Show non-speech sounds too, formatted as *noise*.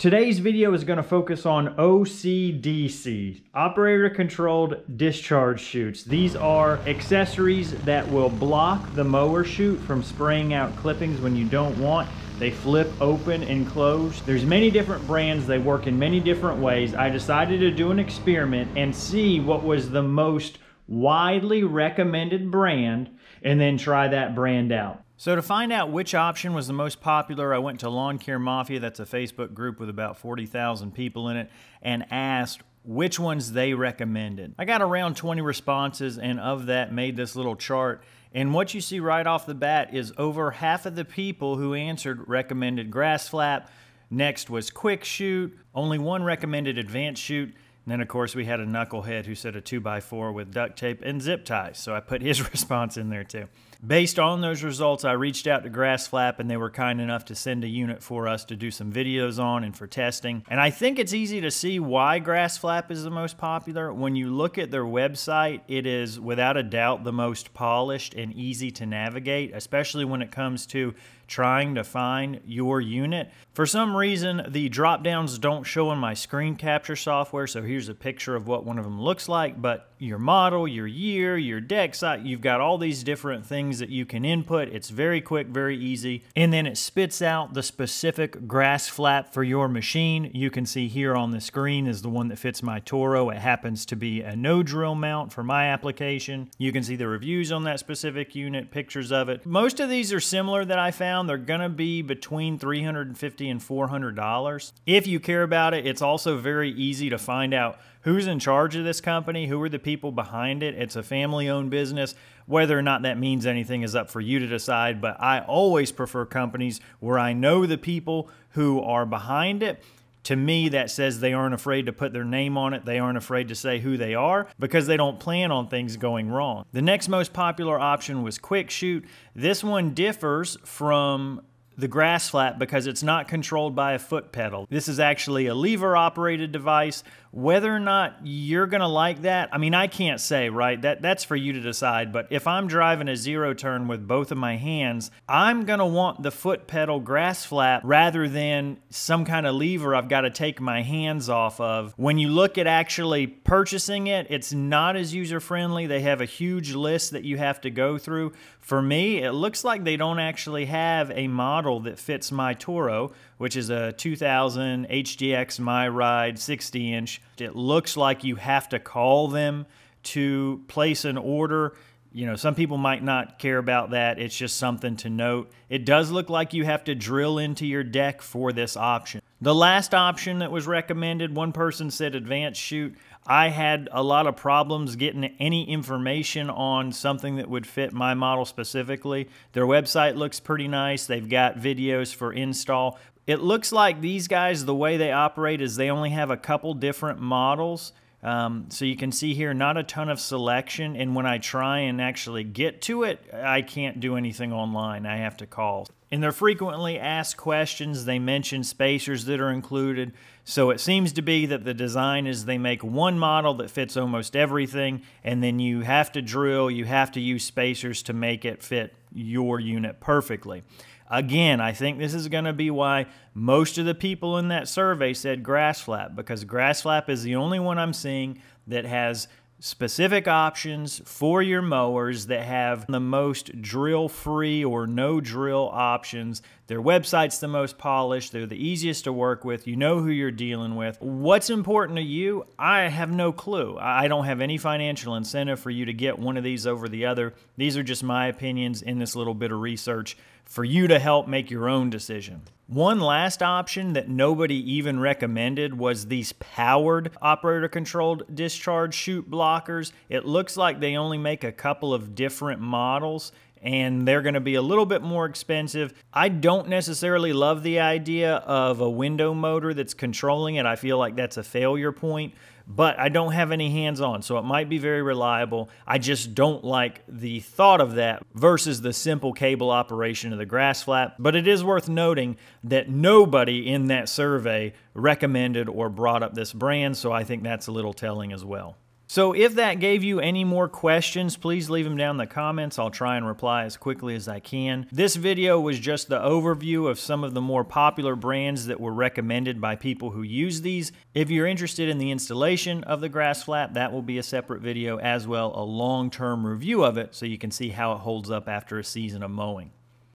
Today's video is going to focus on OCDC, operator controlled discharge chutes. These are accessories that will block the mower chute from spraying out clippings when you don't want. They flip open and close. There's many different brands. They work in many different ways. I decided to do an experiment and see what was the most widely recommended brand and then try that brand out. So to find out which option was the most popular, I went to Lawn Care Mafia, that's a Facebook group with about 40,000 people in it, and asked which ones they recommended. I got around 20 responses and of that made this little chart. And what you see right off the bat is over half of the people who answered recommended grass flap. Next was QuikChute. Only one recommended advanced chute. And then, of course, we had a knucklehead who said a two by four with duct tape and zip ties. So I put his *laughs* response in there too. Based on those results, I reached out to Grass Flap and they were kind enough to send a unit for us to do some videos on and for testing. And I think it's easy to see why Grass Flap is the most popular. When you look at their website, it is without a doubt the most polished and easy to navigate, especially when it comes to trying to find your unit. For some reason, the drop downs don't show in my screen capture software, so here's a picture of what one of them looks like, but your model, your year, your deck size, you've got all these different things that you can input. It's very quick, very easy, and then it spits out the specific grass flap for your machine. You can see here on the screen is the one that fits my Toro. It happens to be a no drill mount for my application. You can see the reviews on that specific unit, pictures of it. Most of these are similar that I found they're going to be between 350 and $400. If you care about it, it's also very easy to find out who's in charge of this company, who are the people behind it. It's a family owned business. Whether or not that means anything is up for you to decide, but I always prefer companies where I know the people who are behind it to me, that says they aren't afraid to put their name on it. They aren't afraid to say who they are because they don't plan on things going wrong. The next most popular option was QuikChute. This one differs from the grass flap because it's not controlled by a foot pedal. This is actually a lever operated device whether or not you're going to like that, I mean, I can't say, right? That that's for you to decide, but if I'm driving a zero turn with both of my hands, I'm going to want the foot pedal grass flap rather than some kind of lever I've got to take my hands off of. When you look at actually purchasing it, it's not as user friendly. They have a huge list that you have to go through. For me, it looks like they don't actually have a model that fits my Toro, which is a 2000 HDX MyRide 60 inch. It looks like you have to call them to place an order. You know, some people might not care about that. It's just something to note. It does look like you have to drill into your deck for this option. The last option that was recommended, one person said advanced chute. I had a lot of problems getting any information on something that would fit my model specifically. Their website looks pretty nice. They've got videos for install, it looks like these guys, the way they operate is they only have a couple different models. Um, so you can see here, not a ton of selection. And when I try and actually get to it, I can't do anything online. I have to call. In their frequently asked questions, they mention spacers that are included. So it seems to be that the design is they make one model that fits almost everything, and then you have to drill, you have to use spacers to make it fit your unit perfectly. Again, I think this is going to be why most of the people in that survey said grass flap because grass flap is the only one I'm seeing that has specific options for your mowers that have the most drill free or no drill options. Their website's the most polished, they're the easiest to work with, you know who you're dealing with. What's important to you? I have no clue. I don't have any financial incentive for you to get one of these over the other. These are just my opinions in this little bit of research for you to help make your own decision. One last option that nobody even recommended was these powered operator controlled discharge chute blockers. It looks like they only make a couple of different models and they're going to be a little bit more expensive. I don't necessarily love the idea of a window motor that's controlling it. I feel like that's a failure point, but I don't have any hands on, so it might be very reliable. I just don't like the thought of that versus the simple cable operation of the grass flap. But it is worth noting that nobody in that survey recommended or brought up this brand, so I think that's a little telling as well. So if that gave you any more questions, please leave them down in the comments. I'll try and reply as quickly as I can. This video was just the overview of some of the more popular brands that were recommended by people who use these. If you're interested in the installation of the grass flap, that will be a separate video as well, a long-term review of it so you can see how it holds up after a season of mowing.